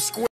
square.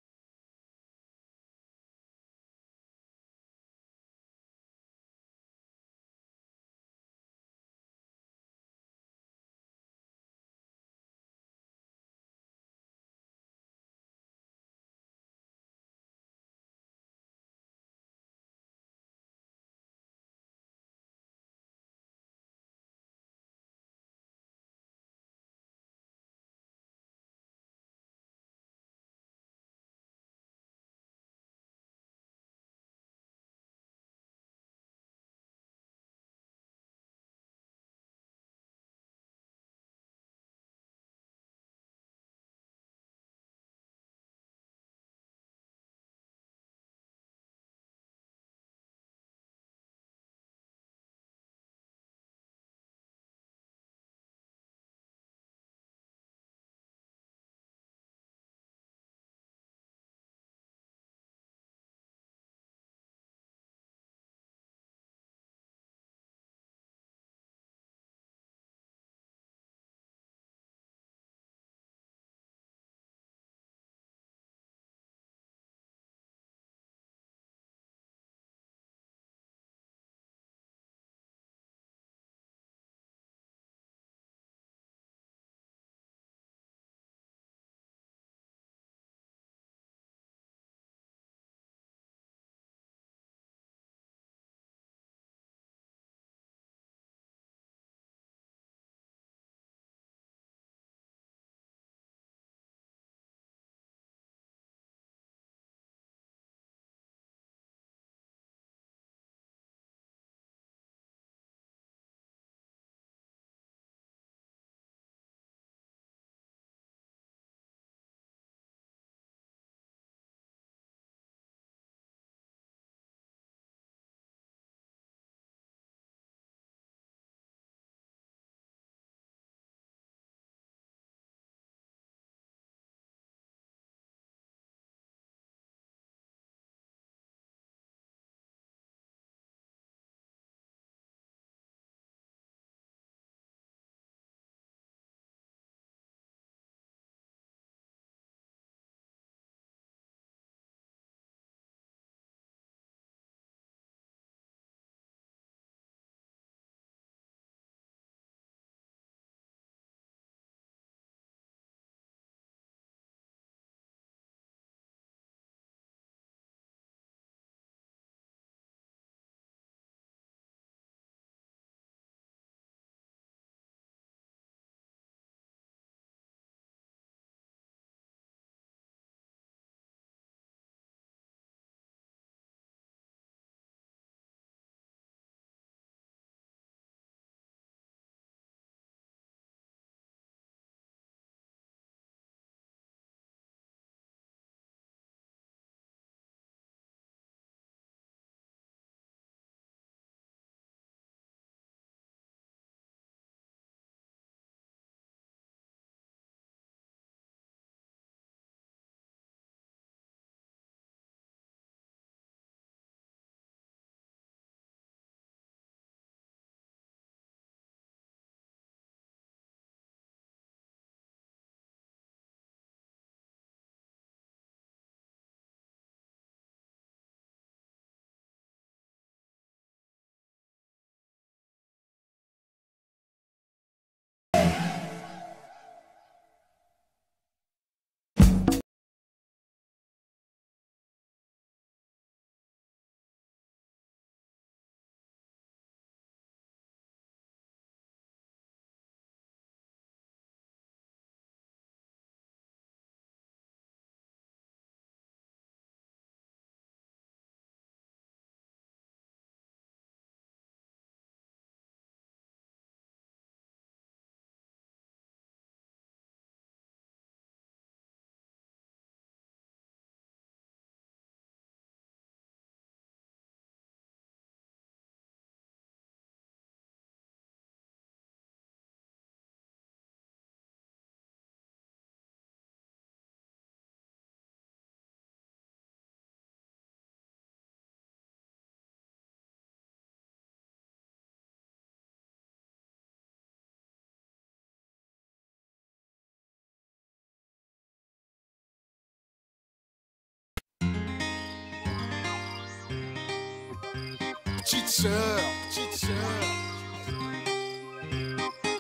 Petite sœur, petite sœur.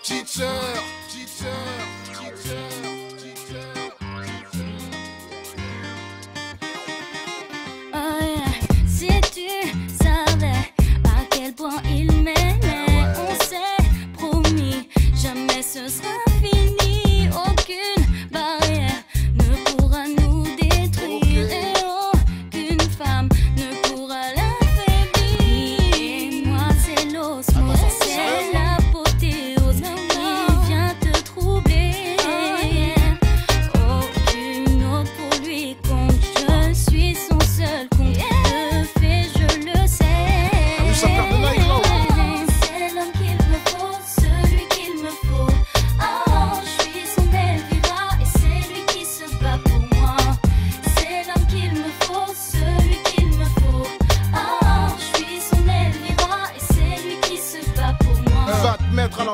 Petite sœur, petite sœur,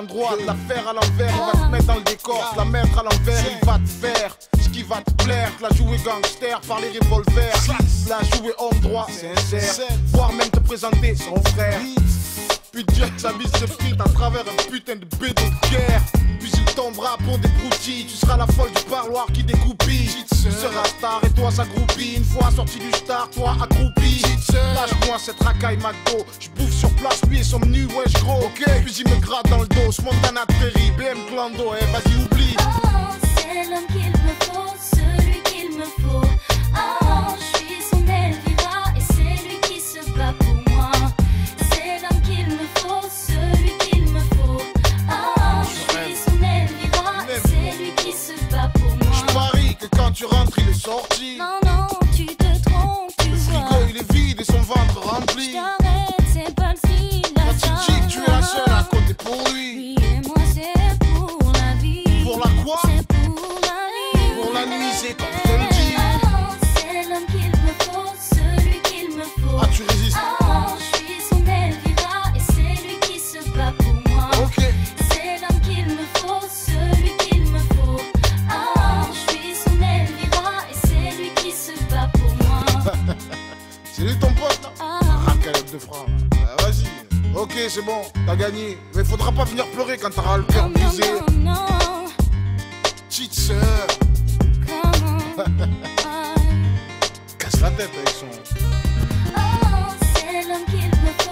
te mettre à l'endroit, te la faire à l'envers, il va te mettre dans le décor, la mettre à l'envers, il va te faire ce qui va te plaire, la jouer gangster par les revolvers, la jouer homme droit, sincère, voire même te présenter son frère. Puis sa vie se frite à travers un putain de bédo de guerre. Puis il tombera pour des broutilles, tu seras la folle du parloir qui découpille. Tu seras star et toi groupie, une fois sorti du star, toi accroupi. Lâche-moi cette racaille McDo, je bouffe sur place, lui et son menu, wesh gros. Ok, puis il me gratte dans le dos, Montana Perry, BM Clando, eh vas-y oublie. Oh, c'est l'homme qu'il me faut, celui qu'il me faut. c'est bon, t'as gagné. Mais faudra pas venir pleurer quand t'auras le cœur brisé. No, no, no, Petite sœur. Casse la tête avec son. Oh, c'est l'homme